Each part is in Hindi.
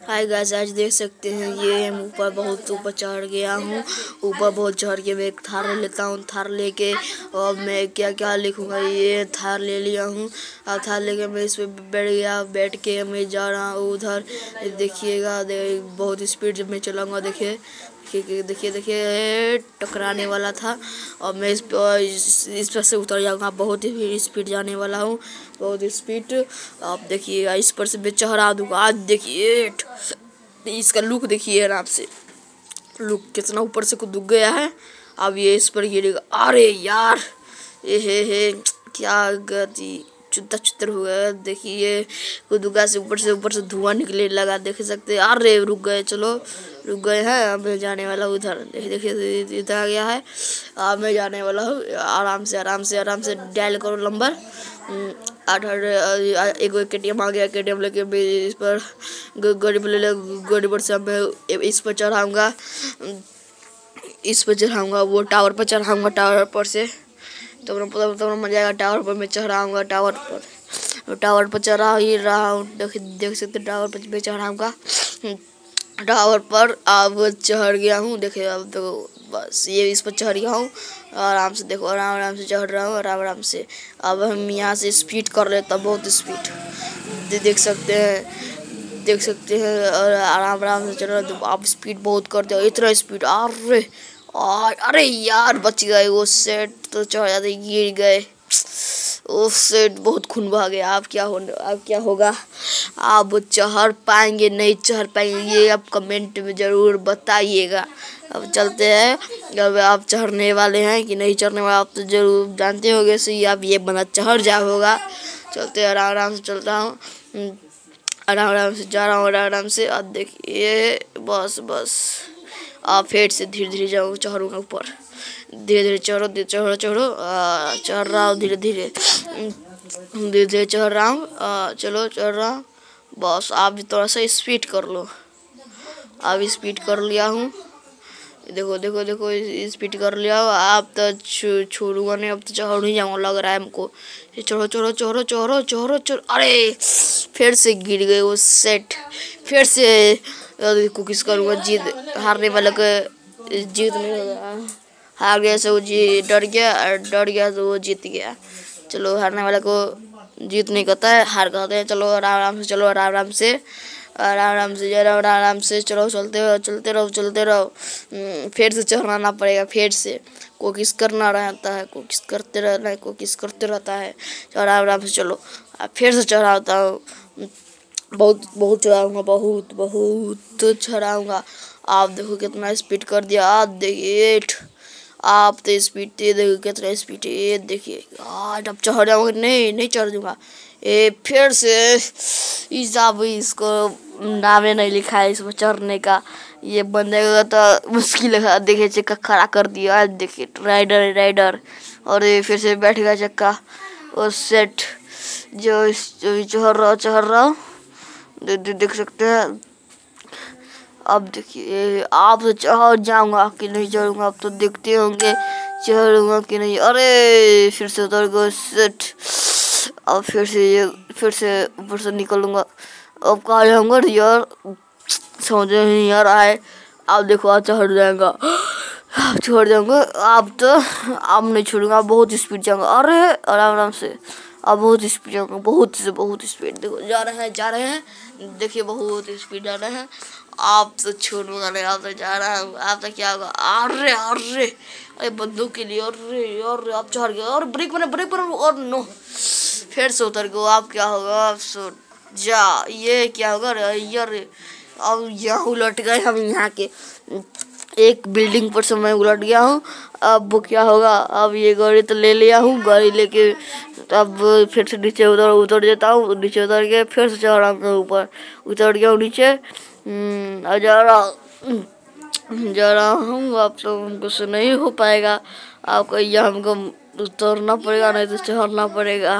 हाय गाइस आज देख सकते हैं, ये हम ऊपर बहुत ऊपर चढ़ गया हूँ। ऊपर बहुत चढ़ के मैं एक थार लेता हूँ, थार लेके। और मैं क्या क्या लिखूँगा, ये थार ले लिया हूँ। और थार लेके मैं इस पर बैठ गया, बैठ के मैं जा रहा हूँ उधर। देखिएगा बहुत स्पीड जब मैं चलाऊँगा, देखिए। देखिए देखिए देखिए, टकराने वाला था। और मैं इस पर इस पर से उतर जाऊँगा। बहुत ही स्पीड जाने वाला हूँ। बहुत स्पीड आप देखिए, इस पर से मैं चढ़ा दूँगा। आज देखिए, इसका लुक देखिए, आराम से। लुक कितना ऊपर से कूद गया है। अब ये इस पर गिरेगा। अरे यार! ये, हे हे, क्या गति! चुत्ता चुतर है देखिए कुदुगा से ऊपर से ऊपर से धुआँ निकले लगा। देख सकते अरे, रुक गए, चलो। रुक गए हैं अब मैं जाने वाला हूँ उधर। देखिए देखिए इधर आ गया है। अब मैं जाने वाला हूँ आराम से आराम से आराम से डायल करो नंबर। आठ आठ एक के टी एम आ गया के टी एम लेके इस पर गाड़ी पर ले गाड़ी पर से मैं इस पर चढ़ाऊँगा। इस पर चढ़ाऊँगा वो टावर पर चढ़ाऊँगा टावर पर से। तो तो, तो मज़ा आएगा टावर पर मैं चढ़ाऊँगा टावर पर। टावर पर चढ़ा ही रहा हूँ देख देख सकते टावर पर मैं चढ़ाऊँगा। टावर पर अब चढ़ गया हूँ। देखे अब तो बस ये इस पर चढ़ गया हूँ। आराम से देखो आराम आराम से चढ़ रहा हूँ आराम आराम से अब हम यहाँ से स्पीड कर लेता बहुत स्पीड दे, देख सकते हैं देख सकते हैं और आराम आराम से चल रहा तो आप स्पीड बहुत करते हो इतना स्पीड अरे अरे यार बच गए वो सेट तो चढ़ जाते गिर गए। उस सेट बहुत खून बह गया। अब क्या होने, अब क्या होगा? आप चढ़ पाएँगे, नहीं चढ़ पाएँगे, ये आप कमेंट में ज़रूर बताइएगा। अब चलते हैं। अब आप चढ़ने वाले हैं कि नहीं चढ़ने वाले, आप तो ज़रूर जानते होंगे सही आप ये बना चढ़ जा होगा। चलते आराम आराम से चलता हूँ। आराम आराम से जा रहा हूँ आराम आराम से। अब देखिए बस बस आप फिर से धीरे धीरे जाऊँ चढ़ूँगा ऊपर। धीरे धीरे चढ़ो धीरे चढ़ो चढ़ो चढ़ रहा हूँ धीरे धीरे। धीरे धीरे चढ़ रहा हूँ चलो चढ़ रहा हूँ। बस, आप भी थोड़ा सा स्पीड कर लो। अब स्पीड कर लिया हूँ। देखो देखो देखो स्पीड कर लिया आप तो छोड़ूँगा नहीं, अब तो चढ़ ही जाऊँगा लग रहा है हमको। चढ़ो चढ़ो चढ़ो चढ़ो चढ़ो चढ़ो। अरे, फिर से गिर गए वो सेट फिर से कुकिस करूँगा, जीत, हारने वाले को, जीत नहीं होगा। हार गया से वो जी डर गया और डर गया तो वो जीत गया। चलो हारने वाले को जीत नहीं कहता है, हार कहते हैं। चलो आराम आराम से, चलो आराम आराम से आराम आराम से जरा आराम से। चलो, चलते रहो चलते रहो चलते रहो। फिर से चढ़ाना पड़ेगा, फिर से। कोशिश करना रहता है, कोशिश करते रहना है, कोशिश करते रहता है। आराम आराम से चलो। फिर से चढ़ाता हूँ। बहुत बहुत चढ़ाऊँगा, बहुत बहुत चढ़ाऊँगा। आप देखो कितना स्पीड कर दिया। आप देखिए आप तो स्पीड ये देखो कितना स्पीड ये देखिए। आज अब चढ़ जाऊँगा, नहीं नहीं चढ़ दूँगा। ये फिर से हिसाब इसको नामे नहीं लिखा है इसमें चढ़ने का। ये बंदे का तो मुश्किल है। देखिए, चक्का खड़ा कर दिया। देखिए राइडर राइडर और ये फिर से बैठ गया चक्का। और सेट जो चढ़ रहा चढ़ रहा देख सकते हैं। अब देखिए, आप तो चढ़ जाऊँगा कि नहीं चढ़ूँगा, आप तो देखते होंगे चढ़ूँगा कि नहीं। अरे, फिर से उतर गए सेट अब फिर से ये, फिर से ऊपर से निकलूँगा। अब कहा जाऊँगा यार? समझ नहीं यार आए आप देखो आप चढ़ जाएगा आप छोड़ जाऊँगा। आप तो आप नहीं छोड़ूँगा बहुत स्पीड जाऊँगा। अरे, आराम आराम से। अब बहुत स्पीड जाऊँगा, बहुत से, बहुत स्पीड देखो, जा रहे हैं, जा रहे हैं। देखिए, बहुत स्पीड जा रहे हैं। आप तो छोड़ूँगा नहीं आप तो जा रहा हूँ। आप तो क्या होगा अरे अरे। अरे, बंदूक के लिए, अरे अरे, आप चढ़ गए। और ब्रेक बने ब्रेक बने। और नो फिर से उतर गए। आप क्या होगा? आप सो जा। ये क्या होगा? अरे यार अब यहाँ उलट गए हम यहाँ के। एक बिल्डिंग पर से मैं उलट गया हूँ। अब क्या होगा? अब ये गाड़ी तो ले लिया हूँ। गाड़ी लेके अब फिर से नीचे उतर उतर जाता हूँ। नीचे उतर के फिर से चढ़ रहा हूँ ऊपर। उतर गया हूँ नीचे। जा रहा जा रहा हूँ। आप हमको से नहीं हो पाएगा। आपको यह हमको तोड़ना पड़ेगा, नहीं तो चढ़ना पड़ेगा।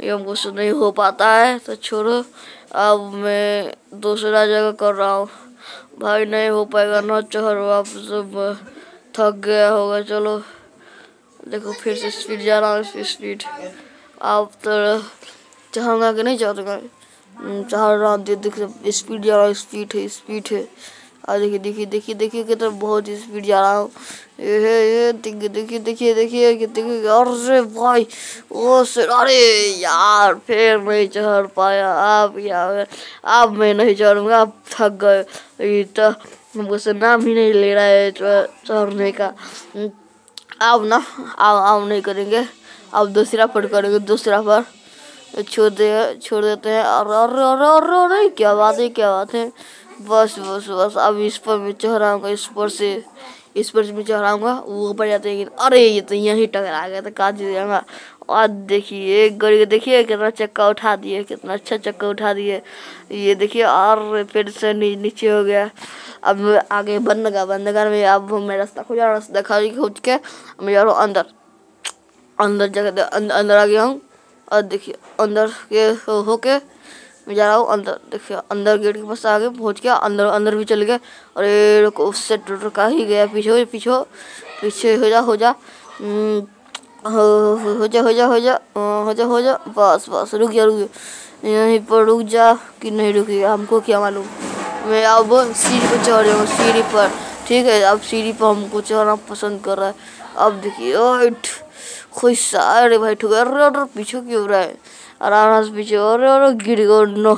ये हमको से नहीं हो पाता है तो छोड़ो। अब मैं दूसरा जगह कर रहा हूँ। भाई, नहीं हो पाएगा ना चढ़ो। आप सब थक गया होगा, चलो। देखो, फिर से स्पीड जा रहा हूँ स्पीड आप तो चढ़ूँगा कि नहीं चढ़ूँगा चढ़ रहा देख देख स्पीड जा रहा हूँ, स्पीड है स्पीड है। और देखिए देखिए देखिए देखिए, कितना बहुत ही स्पीड जा रहा हूँ। ये देखिए देखिए देखिए देखिए देखिए अरे भाई ओ सर, अरे यार, फिर नहीं चढ़ पाया। आप यार अब मैं नहीं चढ़ूँगा आप थक गए। तो हमको से नाम ही नहीं ले रहा है चढ़ने का। अब ना, अब अब नहीं करेंगे। अब दूसरा पर करेंगे दूसरा पर छोड़ दे, छोड़ देते हैं। अरे अरे अरे अरे अरे, क्या बात है, क्या बात है। बस बस बस, अब इस पर मैं चढ़ाऊँगा इस पर से, इस पर से मैं चढ़ाऊँगा वो ऊपर जाते हैं। अरे, ये तो यहीं टकरा गया था काज जाऊँगा। और देखिए गड़ी देखिए, कितना चक्का उठा दिए, कितना अच्छा चक्का उठा दिए। ये देखिए और फिर से नीचे हो गया। अब आगे बंद का बंद कर, में अब मैं रास्ता खोजा रास्ता खा के मैं जा रहा हूँ, अंदर। अंदर जगह अंदर आ गया हूँ। और देखिए अंदर के होके मैं जा रहा हूँ अंदर देखिए अंदर गेट के पास आगे पहुँच गया अंदर अंदर भी चल गए और ये उससे का ही गया पीछे पीछे पीछे हो जा हो जा हम्म, हो जा हो जा हो जा हो जा हो जा बस बस रुक जा रुक जा यहीं पर रुक जा कि नहीं रुकी हमको क्या मालूम मैं अब सीढ़ी पर चढ़ रहा हूँ सीढ़ी पर ठीक है अब सीढ़ी पर हमको चढ़ना पसंद कर रहा है अब देखिए खुश अरे भाई ठुक, अरे और पीछे क्यों रहा? है आराम से पीछे और और गिर गए, नो।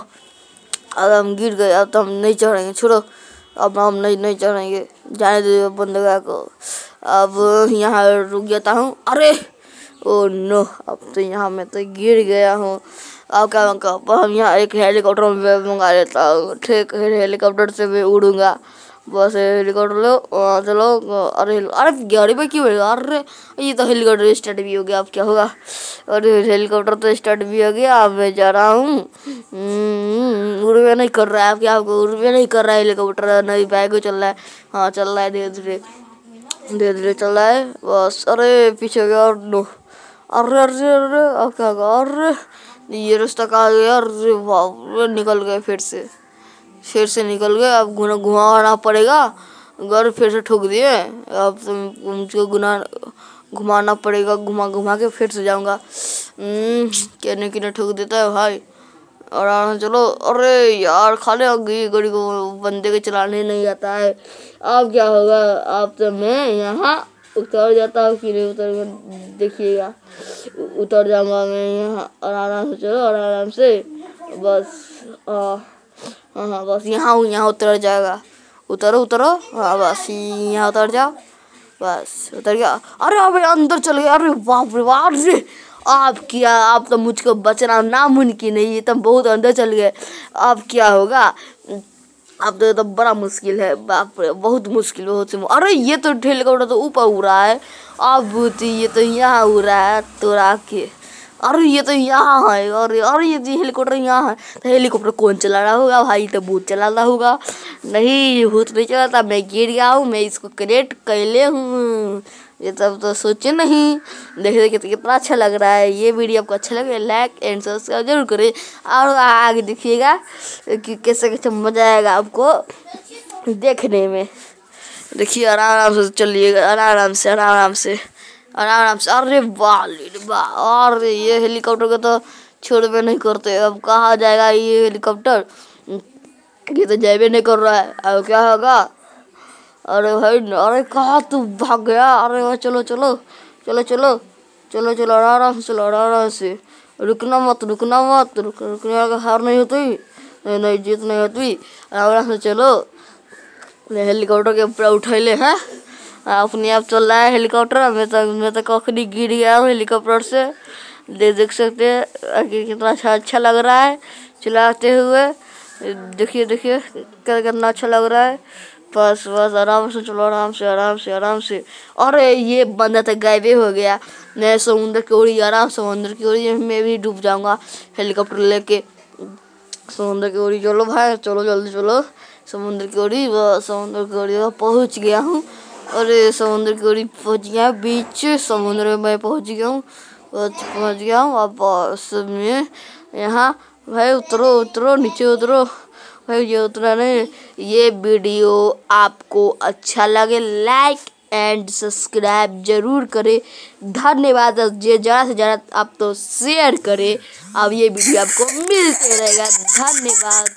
अब हम गिर गए, अब तो हम नहीं चढ़ेंगे, छोड़ो। अब हम नहीं नहीं चढ़ेंगे। जाने दे बंदगा को अब यहाँ रुक जाता हूँ। अरे, ओ, नो, अब तो यहाँ मैं तो गिर गया हूँ। अब क्या अब हम यहाँ एक हेलीकॉप्टर में मंगा लेता हूँ। ठीक हेलीकॉप्टर से मैं उड़ूँगा। बस हेलीकॉप्टर लो चलो अरे अरे गाड़ी पे क्यों अरे ये तो हेलीकॉप्टर स्टार्ट भी हो गया अब क्या होगा? अरे हेलीकॉप्टर तो स्टार्ट भी हो गया अब मैं जा रहा हूँ। हम्म, उड़वे नहीं कर रहा है अब क्या आपको उड़वे नहीं कर रहा है हेलीकॉप्टर नहीं बैग चल रहा है। हाँ चल रहा है धीरे धीरे धीरे धीरे चल रहा है बस अरे पीछे गया और नो। अरे अरे अरे अब क्या होगा? अरे ये रास्ता कहा गया? अरे वाह निकल गए फिर से। फिर से निकल गए। अब गुना घुमाना पड़ेगा। घर फिर से ठोक दिए। अब तो उनको गुना घुमाना पड़ेगा। घुमा घुमा के फिर से जाऊँगा। हम्म, कहने की ठोक देता है भाई। और आराम चलो। अरे यार खाले गई। गाड़ी को बंदे के चलाने नहीं आता है। अब क्या होगा? अब तो मैं यहाँ उतर जाता हूँ। कि नहीं उतर देखिएगा। उतर जाऊँगा मैं यहाँ। आराम से चलो। आराम से बस आ, हाँ हाँ बस यहाँ यहाँ उतर जाएगा। उतरो उतरो। हाँ बस यहाँ उतर जाओ। बस उतर गया। अरे अबे अंदर चल गया। अरे बाप रे बाप रे। आप क्या आप तो मुझको बचना नामुमकिन नहीं ये तो बहुत अंदर चल गए। अब क्या होगा? अब तो, तो बड़ा मुश्किल है। बाप रे बहुत मुश्किल बहुत से अरे ये तो हेलीकॉप्टर तो ऊपर उड़ है। अब ये तो यहाँ उड़ है तोड़ा के। अरे ये तो यहाँ है, अरे अरे ये हेलीकॉप्टर यहाँ है तो हेलीकॉप्टर कौन चला रहा होगा भाई? तो भूत चला रहा होगा। नहीं, भूत नहीं चलाता, मैं गिर गया हूँ, मैं इसको क्रिएट कैले हूँ। ये सब तो सोचे नहीं। देख, देखे तो कितना अच्छा लग रहा है। ये वीडियो आपको अच्छा लगे लाइक एंड सब्सक्राइब ज़रूर करें। और आगे देखिएगा कि कैसे कैसे मज़ा आएगा आपको देखने में। देखिए, आराम आराम से चलिएगा, आराम आराम से आराम आराम से। आराम से अरे वाह अरे ये हेलीकॉप्टर को तो छोड़ में नहीं करते। अब कहाँ जाएगा ये हेलीकॉप्टर ये तो जाए नहीं कर रहा है। अब क्या होगा? अरे भाई, अरे कहाँ तू भाग गया? अरे भाई, चलो चलो चलो चलो चलो चलो, आराम से चलो आराम से। रुकना मत रुकना मत, रुक, रुकने का हार नहीं होती। नहीं नहीं, जीत नहीं होती। आराम से चलो। हेलीकॉप्टर के ऊपर उठा ले, हैं? अपने आप चल रहा है हेलीकॉप्टर मैं तो मैं तो कखनी गिर गया हूँ हेलीकॉप्टर से। दे देख सकते हैं कितना अच्छा अच्छा लग रहा है चलाते हुए। देखिए देखिए कितना अच्छा लग रहा है। बस बस, आराम से चलो, आराम से आराम से आराम से। अरे ये बंदा तो गायबे हो गया। मैं समुद्र की ओर आराम समुद्र की ओर मैं भी डूब जाऊँगा हेलीकॉप्टर लेके। समुद्र की ओर चलो भाई, चलो जल्दी, चलो। समुद्र की ओर समुद्र की ओर पहुँच गया हूँ। अरे समुद्र की ओर पहुँच गया, बीच समुद्र में पहुँच गया हूँ। पहुँच गया हूँ अब में। यहाँ, भाई उतरो उतरो, नीचे उतरो। भाई ये उतरा नहीं, ये वीडियो आपको अच्छा लगे, लाइक एंड सब्सक्राइब ज़रूर करें। धन्यवाद ज़्यादा से ज़्यादा आप तो शेयर करें। अब ये वीडियो आपको मिलते रहेगा। धन्यवाद।